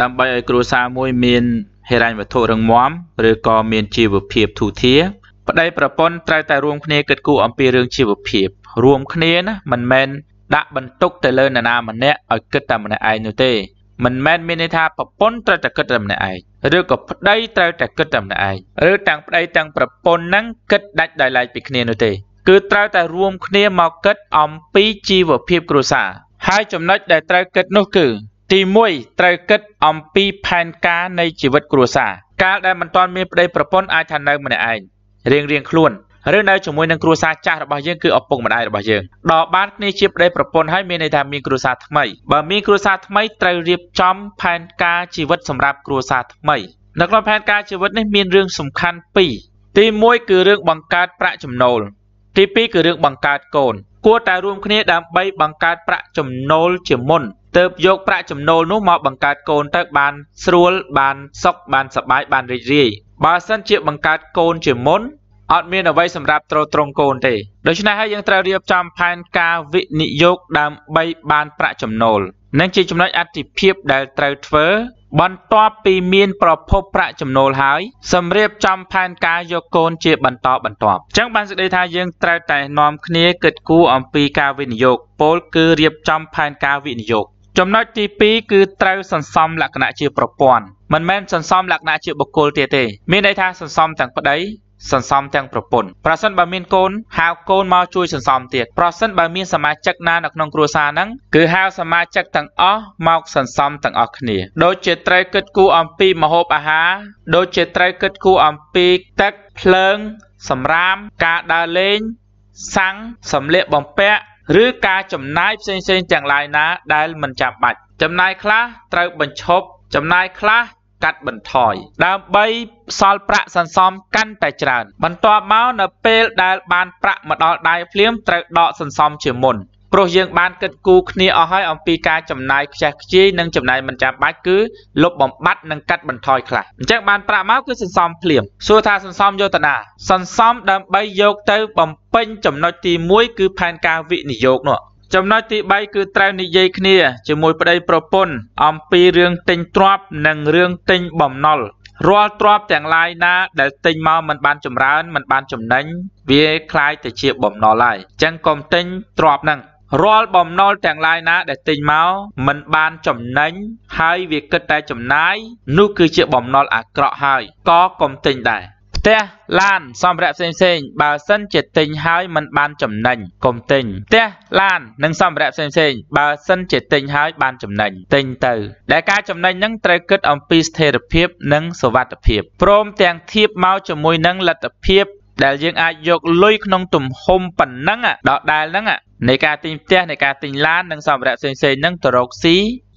ដើម្បីឲ្យគ្រួសារមួយមានហិរញ្ញវត្ថុរឹងមាំឬក៏មានជីវភាពធូរធារប្តីប្រពន្ធត្រូវតែរួមគ្នាគិតគូរអំពីរឿងជីវភាព រួមគ្នាណាមិនមែនដាក់បន្ទុកទៅលើនរណាម្នាក់ឲ្យគិតតែម្នាក់ឯងនោះទេមិនមែនមានន័យថាប្រពន្ធត្រូវតែគិតតែម្នាក់ឯងឬក៏ប្តីត្រូវតែគិតតែម្នាក់ឯងឬទាំងប្តីទាំងប្រពន្ធហ្នឹងគិតដាច់ដោយឡែកពីគ្នានោះទេ គឺត្រូវតែរួមគ្នាមកគិតអំពីជីវភាពគ្រួសារហើយចំណុចដែលត្រូវគិតនោះគឺ ទី1ត្រូវគិតអំពីផែនការនៃជីវិតគ្រួសារកាលដែលមិនទាន់មានប្តីប្រពន្ធអាចថានៅម្នាក់ឯងរៀងរៀងខ្លួនឬនៅជាមួយនឹងគ្រួសារចាស់របស់យើងគឺឪពុកម្ដាយរបស់យើងដល់បានគ្នាជាប្តីប្រពន្ធហើយមានន័យថាមានគ្រួសារថ្មីបើមានគ្រួសារថ្មីត្រូវរៀបចំផែនការជីវិតសម្រាប់គ្រួសារថ្មីនៅក្នុងផែនការជីវិតនេះមានរឿងសំខាន់ពីរទី1គឺរឿងបង្កើតប្រាក់ចំណូលទី2គឺរឿងបង្កើតកូនគួរតែរួមគ្នាដើម្បីបង្កើតប្រាក់ចំណូលជាមុន ទើបយកប្រាក់ចំណូលនោះមកបង្កើតកូនទៅបានស្រួលបានសុខបានសប្បាយបានរីករាយបើសិនជាបង្កើតកូនជាមុនអត់មានអ្វីសម្រាប់ទ្រទ្រង់កូនទេដូច្នេះហើយយើងត្រូវរៀបចំផែនការវិនិយោគដើម្បីបានប្រាក់ចំណូលនិងជាចំណុចអតិភិបដែលត្រូវធ្វើបន្ទាប់ពីមានប្រភពប្រាក់ចំណូលហើយសម្រៀបចំផែនការយកកូនជាបន្តបន្ទាប់អញ្ចឹងបានសេចក្តីថាយើងត្រូវតែនាំគ្នាគិតគូរអំពីការវិនិយោគពោលគឺរៀបចំផែនការវិនិយោគ ចំណុចទី2គឺត្រូវសន្សំលក្ខណៈជាប្រព័ន្ធមិនមែនសន្សំលក្ខណៈជាបុគ្គលទៀតទេ មានន័យថាសន្សំទាំងប្តីសន្សំទាំងប្រពន្ធប្រសិនបើមានកូនហៅកូនមកជួយសន្សំទៀតប្រសិនបើមានសមាជិកណានៅក្នុងគ្រួសារហ្នឹងគឺហៅសមាជិកទាំងអស់មកសន្សំទាំងអស់គ្នា ដូចជាត្រូវគិតគូរអំពីម្ហូបអាហារដូចជាត្រូវគិតគូរអំពីទឹកភ្លើងសម្រាមការដើរលេងសាំងសម្លៀកបំពាក់ ឬការចំណាយផ្សេងៗទាំងឡាយណាដែលមិនចាំបាច់ចំណាយខ្លះត្រូវបញ្ឈប់ចំណាយខ្លះកាត់បន្ថយដើម្បីសល់ប្រាក់សន្សំកាន់តែច្រើន បន្ទាប់មកនៅពេលដែលបានប្រាក់មកដល់ដៃភ្លាមត្រូវដកសន្សំជាមុន ព្រោះយើងបានគិតគូរគ្នាអស់ហើយអំពីការចំណាយខ្ជះខ្ជាយនិងចំណាយមិនចាំបាច់គឺលុបបំបាត់និងកាត់បន្ថយខ្លះអញ្ចឹងបានប្រាក់មកគឺសន្សំភ្លាមសួរថាសន្សំយកទៅណាសន្សំដើម្បីយកទៅបំពេញចំណុចទី1គឺផែនការវិនិយោគនោះចំណុចទី3គឺត្រូវនិយាយគ្នាជាមួយប្តីប្រពន្ធអំពីរឿងទិញទ្រព្យនិងរឿងទិញបំណុលរាល់ទ្រព្យទាំងឡាយណាដែលទិញមកមិនបានចម្រើនមិនបានចំណេញវាคล้ายទៅជាបំណុលហើយអញ្ចឹងកុំទិញទ្រព្យហ្នឹង រាល់បំណុលទាំងឡាយណាដែលទិញមកមិនបានចំណេញហើយវាគិតតែចំណាយនោះគឺជាបំណុលអាក្រក់ហើយក៏កុំទិញដែរផ្ទះឡានសម្ភារៈផ្សេងផ្សេងបើសិនជាទិញហើយมันបានចំណេញកុំទិញផ្ទះឡាននិងសម្ភារៈផ្សេងផ្សេងបើសិនជាទិញហើយបានចំណេញទិញទៅដែលការចំណេញហ្នឹងត្រូវគិតអំពីស្ថិរភាពនិងសុវត្ថិភាពព្រមទាំងធៀបមកជាមួយនឹងលទ្ធភាពដែលយើងអាចយកលុយក្នុងទំហំប៉ុណ្ណឹងដដែលហ្នឹង នៃការទិញផ្ទះនៃការទិញឡាននិងសម្ភារៈផ្សេងៗហ្នឹងទៅរកស៊ី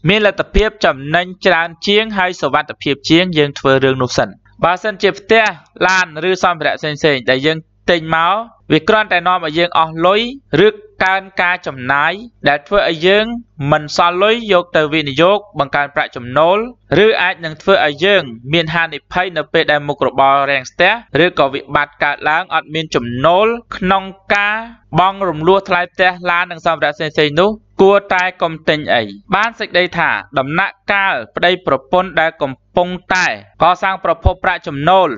មានលទ្ធភាពចំណេញច្រើនជាងហើយសុវត្ថិភាពជាងយើងធ្វើរឿងនោះសិនបើសិនជាផ្ទះឡានឬសម្ភារៈផ្សេងៗដែលយើង ទិញមកវាគ្រាន់តែនាំឲ្យយើងអស់លុយឬកើនការចំណាយដែលធ្វើឲ្យយើងមិនសល់លុយយកទៅវិនិយោគបង្កើនប្រាក់ចំណូលឬអាចនឹងធ្វើឲ្យយើងមានហានិភ័យនៅពេលដែលមុខរបររាំងស្ទះឬក៏វិបត្តិកើតឡើងអត់មានចំណូលក្នុងការបង់រំលោះថ្លៃផ្ទះឡាននិងសម្ភារៈផ្សេងៗនោះគួរតែកុំទិញអីបានសេចក្តីថាដំណាក់កាលប្តីប្រពន្ធដែលកំពុងតែកសាងប្រភពប្រាក់ចំណូល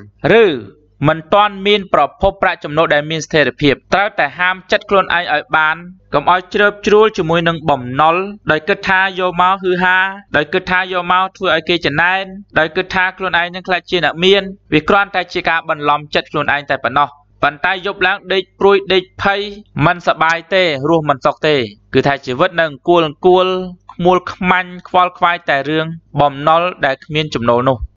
ឬ មិនទាន់មានប្រភពប្រាក់ចំណូលដែលមានស្ថិរភាពត្រូវតែហាមចិត្តខ្លួនឯងឲ្យបានកុំឲ្យជ្រើបជ្រួលជាមួយនឹងបំណុលដោយគិតថាយកមកហឺហាដោយគិតថាយកមកធ្វើឲ្យគេចំណែនដោយគិតថាខ្លួនឯងនឹងខ្លាចជាអ្នកមានវាគ្រាន់តែជាការបន្លំចិត្តខ្លួនឯងតែប៉ុណ្ណោះប៉ុន្តែយប់ឡើងដេកព្រួយដេកភ័យមិនសបាយទេរស់មិនសុខទេ គឺថាជីវិតនៅអង្គួលអង្គួលខ្មួលខ្មាញ់ខ្វល់ខ្វាយតែរឿងបំណុលដែលគ្មានចំណូលនោះ